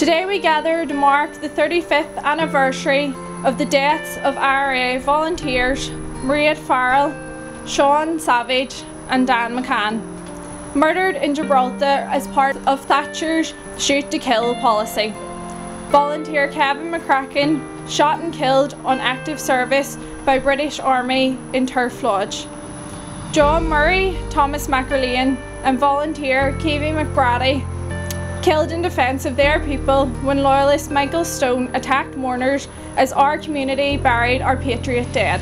Today we gather to mark the 35th anniversary of the deaths of IRA volunteers Mairead Farrell, Sean Savage and Dan McCann, murdered in Gibraltar as part of Thatcher's shoot to kill policy. Volunteer Kevin McCracken shot and killed on active service by British Army in Turf Lodge. John Murray, Thomas McErlean and volunteer Caoimhín Mac Brádaigh killed in defence of their people when loyalist Michael Stone attacked mourners as our community buried our patriot dead.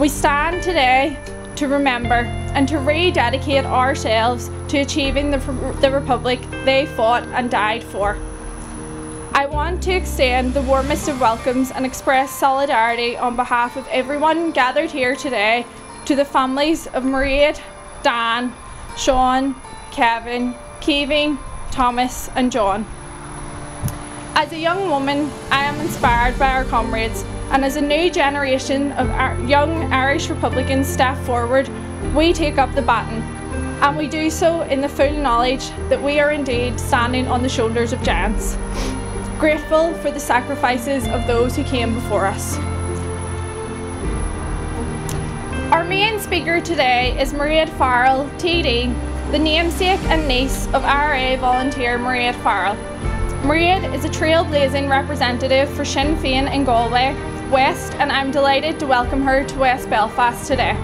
We stand today to remember and to rededicate ourselves to achieving the, the Republic they fought and died for. I want to extend the warmest of welcomes and express solidarity on behalf of everyone gathered here today to the families of Mairead, Dan, Sean, Kevin, Caoimhín, Thomas and John. As a young woman, I am inspired by our comrades and as a new generation of young Irish Republicans step forward, we take up the baton and we do so in the full knowledge that we are indeed standing on the shoulders of giants. Grateful for the sacrifices of those who came before us. Our main speaker today is Mairead Farrell, TD, the namesake and niece of IRA volunteer Mairead Farrell. Mairead is a trailblazing representative for Sinn Féin in Galway West and I'm delighted to welcome her to West Belfast today.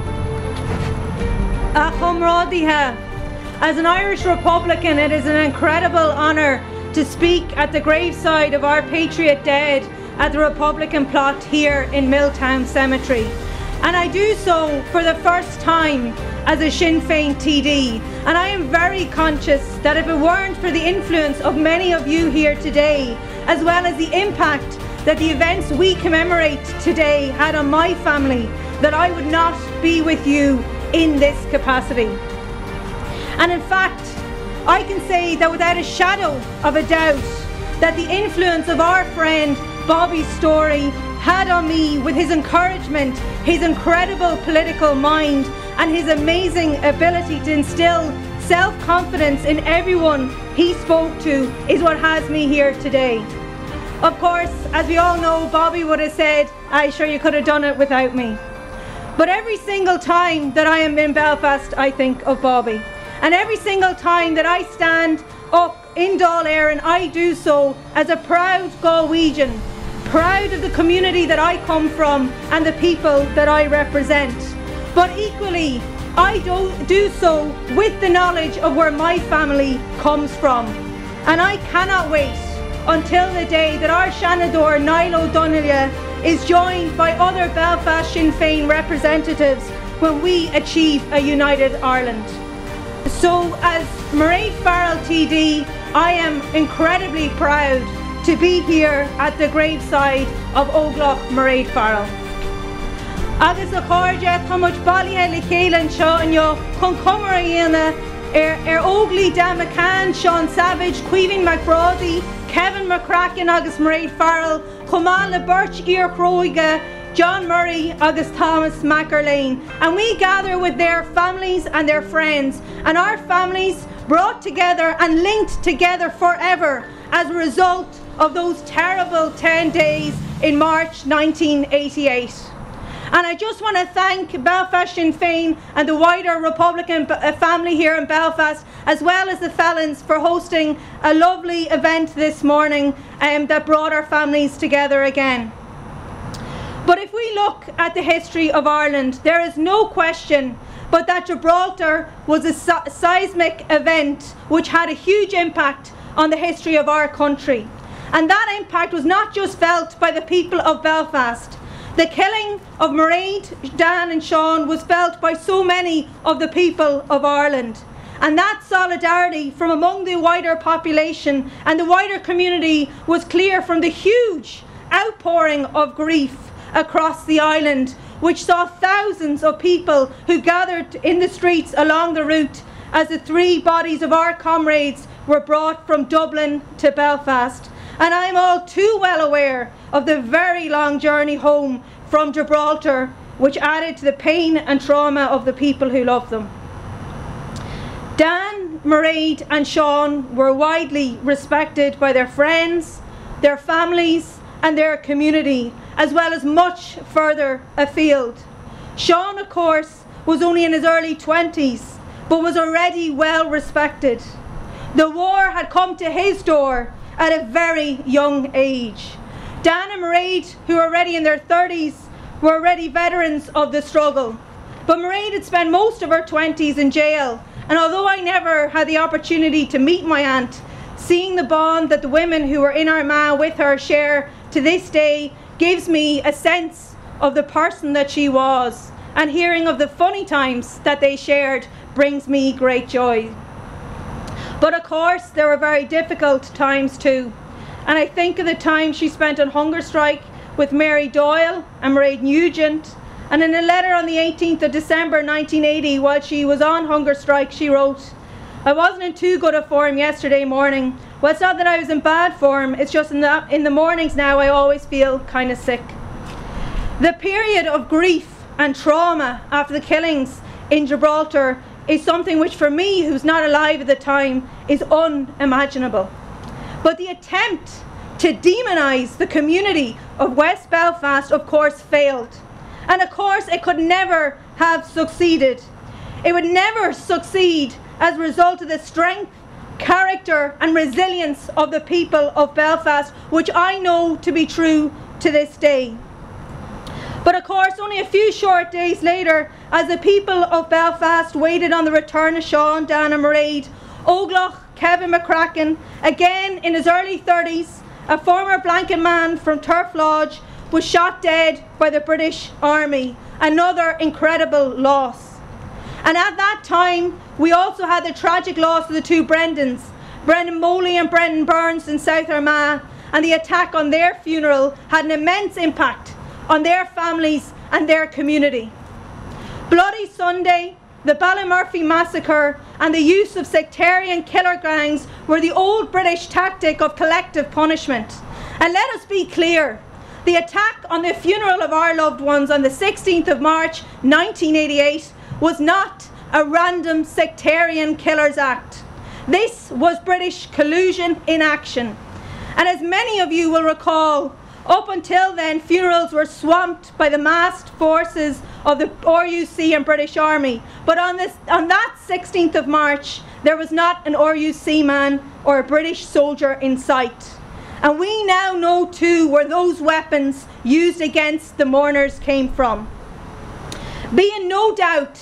As an Irish Republican, it is an incredible honour to speak at the graveside of our patriot dead at the Republican plot here in Milltown Cemetery. And I do so for the first time as a Sinn Féin TD. And I am very conscious that if it weren't for the influence of many of you here today, as well as the impact that the events we commemorate today had on my family, that I would not be with you in this capacity. And in fact, I can say that without a shadow of a doubt, that the influence of our friend Bobby Storey had on me with his encouragement, his incredible political mind, and his amazing ability to instill self-confidence in everyone he spoke to is what has me here today. Of course, as we all know, Bobby would have said, I sure you could have done it without me. But every single time that I am in Belfast, I think of Bobby. And every single time that I stand up in Dáil Éireann, I do so as a proud Galwegian, proud of the community that I come from and the people that I represent. But equally, I do, do so with the knowledge of where my family comes from. And I cannot wait until the day that our Seanadóir Niall Ó Donnghaile is joined by other Belfast Sinn Féin representatives when we achieve a united Ireland. So as Mairead Farrell TD, I am incredibly proud to be here at the graveside of Óglacha Mairead Farrell. Agus a cháde táid bailthe le chélan seo anneo chun cumara dhéana ar ar óglaí Dan McCann, Sean Savage, Caoimhín Mac Brádaigh, Kevin McCracken agus Mairead Farrell, chumá le Birch Iarchróige, John Murray agus Thomas McErlean and we gather with their families and their friends and our families brought together and linked together forever as a result of those terrible 10 days in March 1988. And I just want to thank Belfast Sinn Féin and the wider Republican uh, family here in Belfast, as well as the Felons, for hosting a lovely event this morning um, that brought our families together again. But if we look at the history of Ireland, there is no question but that Gibraltar was a seismic event which had a huge impact on the history of our country. And that impact was not just felt by the people of Belfast, the killing of Mairead, Dan and Sean was felt by so many of the people of Ireland. And that solidarity from among the wider population and the wider community was clear from the huge outpouring of grief across the island, which saw thousands of people who gathered in the streets along the route as the three bodies of our comrades were brought from Dublin to Belfast and I'm all too well aware of the very long journey home from Gibraltar, which added to the pain and trauma of the people who love them. Dan Dan, Mairead, and Sean were widely respected by their friends, their families, and their community, as well as much further afield. Sean, of course, was only in his early 20s, but was already well respected. The war had come to his door at a very young age. Dan and Mairead, who were already in their 30s, were already veterans of the struggle. But Mairead had spent most of her 20s in jail, and although I never had the opportunity to meet my aunt, seeing the bond that the women who were in Armagh with her share to this day gives me a sense of the person that she was, and hearing of the funny times that they shared brings me great joy. But of course, there were very difficult times too. And I think of the time she spent on hunger strike with Mary Doyle and Mairead Nugent. And in a letter on the 18th of December 1980, while she was on hunger strike, she wrote, I wasn't in too good a form yesterday morning. Well, it's not that I was in bad form, it's just in the, in the mornings now I always feel kind of sick. The period of grief and trauma after the killings in Gibraltar is something which for me, who's not alive at the time, is unimaginable. But the attempt to demonise the community of West Belfast, of course, failed. And of course, it could never have succeeded. It would never succeed as a result of the strength, character, and resilience of the people of Belfast, which I know to be true to this day. But of course, only a few short days later, as the people of Belfast waited on the return of Sean, Dan and Mairead, Óglacha Kevin McCracken, again in his early 30s, a former blanket man from Turf Lodge, was shot dead by the British Army. Another incredible loss. And at that time, we also had the tragic loss of the two Brendans, Brendan Moley and Brendan Burns in South Armagh, and the attack on their funeral had an immense impact on their families and their community. Bloody Sunday, the Ballymurphy massacre and the use of sectarian killer gangs were the old British tactic of collective punishment. And let us be clear, the attack on the funeral of our loved ones on the 16th of March 1988 was not a random sectarian killer's act. This was British collusion in action. And as many of you will recall, up until then, funerals were swamped by the massed forces of the RUC and British Army. But on, this, on that 16th of March, there was not an RUC man or a British soldier in sight. And we now know too where those weapons used against the mourners came from. Be in no doubt,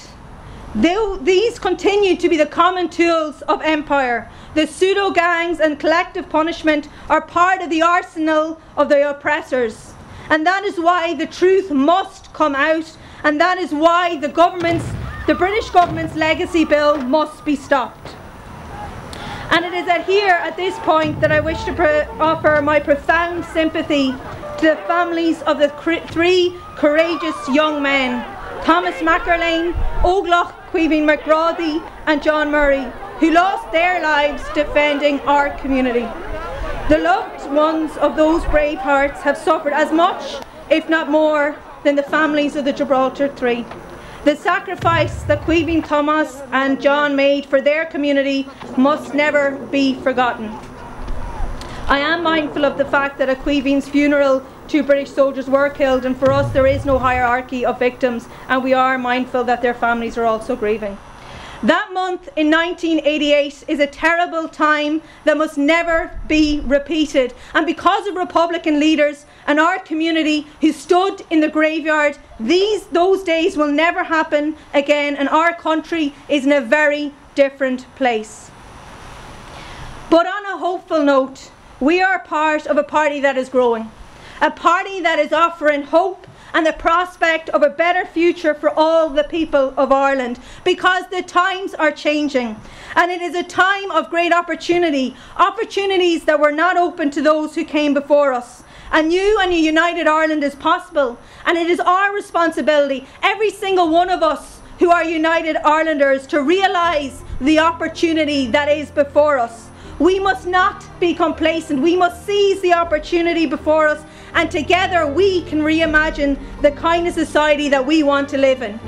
these continue to be the common tools of empire the pseudo gangs and collective punishment are part of the arsenal of the oppressors. And that is why the truth must come out, and that is why the government's, the British government's legacy bill must be stopped. And it is at here, at this point, that I wish to offer my profound sympathy to the families of the three courageous young men, Thomas McErlean, Óglacha Caoimhín Mac Brádaigh and John Murray, who lost their lives defending our community. The loved ones of those brave hearts have suffered as much, if not more, than the families of the Gibraltar Three. The sacrifice that Caoimhín Thomas and John made for their community must never be forgotten. I am mindful of the fact that at Caoimhín's funeral, two British soldiers were killed, and for us there is no hierarchy of victims, and we are mindful that their families are also grieving. That month in 1988 is a terrible time that must never be repeated. And because of Republican leaders and our community who stood in the graveyard, these those days will never happen again and our country is in a very different place. But on a hopeful note, we are part of a party that is growing. A party that is offering hope and the prospect of a better future for all the people of Ireland because the times are changing and it is a time of great opportunity, opportunities that were not open to those who came before us. A new and a united Ireland is possible and it is our responsibility, every single one of us who are United Irelanders, to realise the opportunity that is before us. We must not be complacent. We must seize the opportunity before us and together we can reimagine the kind of society that we want to live in.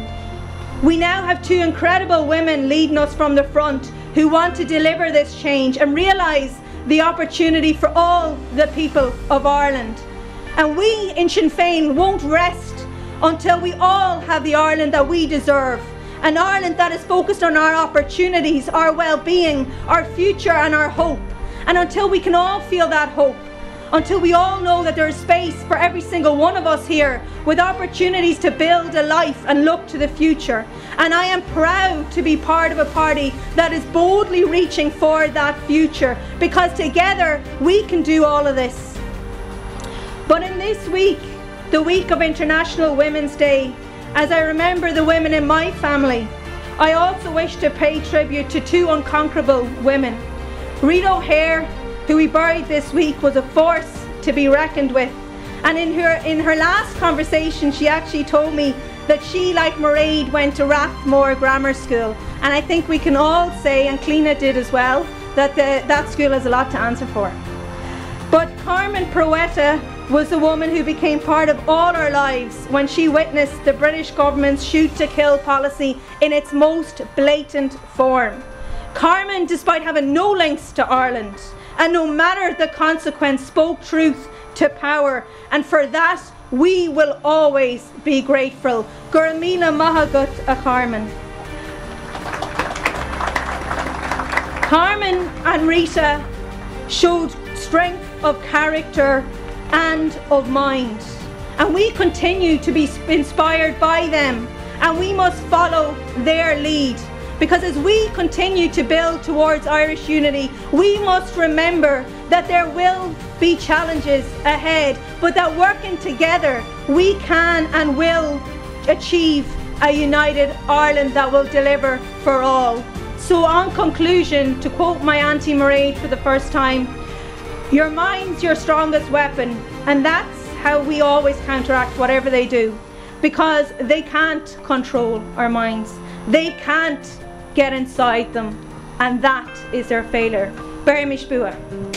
We now have two incredible women leading us from the front who want to deliver this change and realise the opportunity for all the people of Ireland. And we in Sinn Féin won't rest until we all have the Ireland that we deserve. An Ireland that is focused on our opportunities, our well-being, our future and our hope. And until we can all feel that hope, until we all know that there is space for every single one of us here with opportunities to build a life and look to the future. And I am proud to be part of a party that is boldly reaching for that future because together we can do all of this. But in this week, the week of International Women's Day, as I remember the women in my family, I also wish to pay tribute to two unconquerable women. Rita O'Hare who we buried this week, was a force to be reckoned with. And in her in her last conversation, she actually told me that she, like Mairead, went to Rathmore Grammar School. And I think we can all say, and Cliona did as well, that the, that school has a lot to answer for. But Carmen Proetta was the woman who became part of all our lives when she witnessed the British government's shoot to kill policy in its most blatant form. Carmen, despite having no links to Ireland, and no matter the consequence, spoke truth to power. And for that, we will always be grateful. Gurmina Mahagut a Carmen. Carmen and Rita showed strength of character and of mind. And we continue to be inspired by them, and we must follow their lead. Because as we continue to build towards Irish unity, we must remember that there will be challenges ahead, but that working together, we can and will achieve a united Ireland that will deliver for all. So, on conclusion, to quote my Auntie Mairead for the first time, your mind's your strongest weapon, and that's how we always counteract whatever they do. Because they can't control our minds. They can't get inside them, and that is their failure. Bury Mishbua.